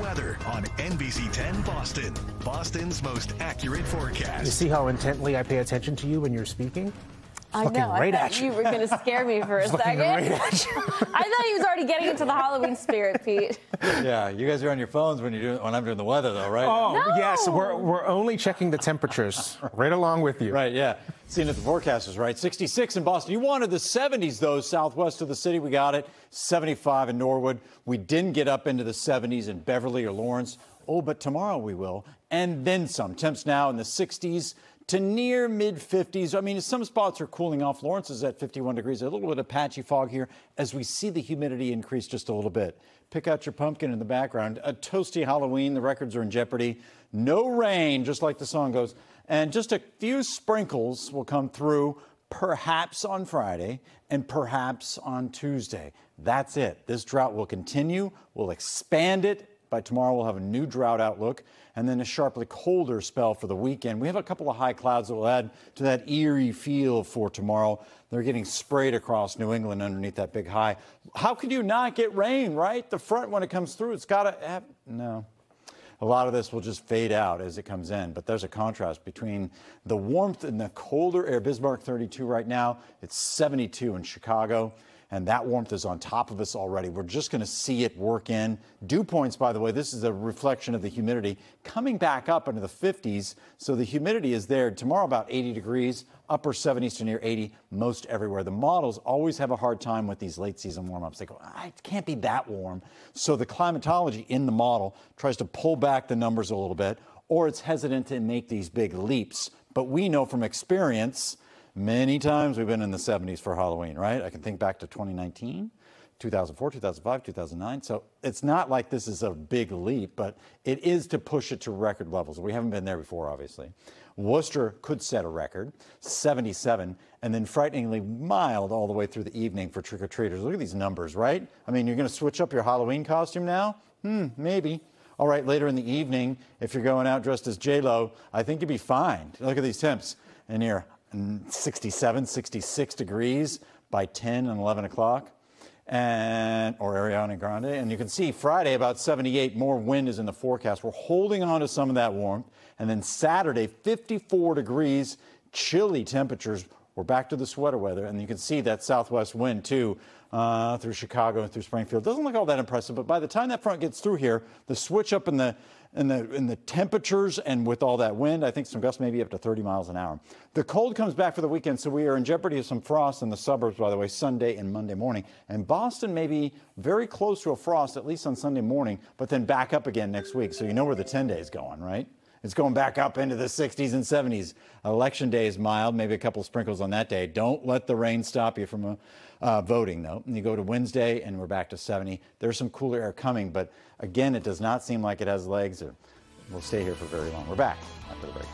weather on NBC 10 Boston. Boston's most accurate forecast. You see how intently I pay attention to you when you're speaking? I know. right I at thought you. you were going to scare me for a second. right. I thought he was already getting into the Halloween spirit, Pete. Yeah, you guys are on your phones when you're doing when I'm doing the weather, though, right? Oh, No. yes, we're, we're only checking the temperatures right along with you. Right, yeah. Seeing if the forecast is right. 66 in Boston. You wanted the 70s, though, southwest of the city. We got it. 75 in Norwood. We didn't get up into the 70s in Beverly or Lawrence. Oh, but tomorrow we will. And then some. Temps now in the 60s to near mid 50s. I mean, some spots are cooling off. Lawrence is at 51 degrees. A little bit of patchy fog here as we see the humidity increase just a little bit. Pick out your pumpkin in the background. A toasty Halloween. The records are in jeopardy. No rain, just like the song goes. And just a few sprinkles will come through perhaps on Friday and perhaps on Tuesday. That's it. This drought will continue. We'll expand it. By tomorrow, we'll have a new drought outlook and then a sharply colder spell for the weekend. We have a couple of high clouds that will add to that eerie feel for tomorrow. They're getting sprayed across New England underneath that big high. How could you not get rain, right? The front, when it comes through, it's got to have. No. A lot of this will just fade out as it comes in, but there's a contrast between the warmth and the colder air. Bismarck 32 right now, it's 72 in Chicago, and that warmth is on top of us already. We're just going to see it work in. Dew points, by the way, this is a reflection of the humidity coming back up into the 50s, so the humidity is there. Tomorrow, about 80 degrees, upper 70s to near 80, most everywhere. The models always have a hard time with these late season warm ups. They go, "Ah, it can't be that warm. So the climatology in the model tries to pull back the numbers a little bit, or it's hesitant to make these big leaps. But we know from experience, many times we've been in the 70s for Halloween, right? I can think back to 2019. 2004, 2005, 2009. So it's not like this is a big leap, but it is to push it to record levels. We haven't been there before, obviously. Worcester could set a record, 77, and then frighteningly mild all the way through the evening for trick or treaters. Look at these numbers, right? I mean, you're going to switch up your Halloween costume now? Hmm, maybe. All right, later in the evening, if you're going out dressed as J-Lo, I think you'd be fine. Look at these temps. You're mm, 67, 66 degrees by 10 and 11 o'clock and or Ariana Grande. And you can see Friday about 78. More wind is in the forecast. We're holding on to some of that warmth. And then Saturday, 54 degrees, chilly temperatures. We're back to the sweater weather, and you can see that southwest wind too uh, through Chicago and through Springfield. Doesn't look all that impressive, but by the time that front gets through here, the switch up in the in the in the temperatures and with all that wind, I think some gusts maybe up to 30 miles an hour. The cold comes back for the weekend, so we are in jeopardy of some frost in the suburbs. By the way, Sunday and Monday morning, and Boston may be very close to a frost at least on Sunday morning, but then back up again next week. So you know where the 10 day is going, right? It's going back up into the 60s and 70s. Election day is mild, maybe a couple sprinkles on that day. Don't let the rain stop you from uh, voting, though. And you go to Wednesday, and we're back to 70. There's some cooler air coming, but again, it does not seem like it has legs. Or we'll stay here for very long. We're back after the break.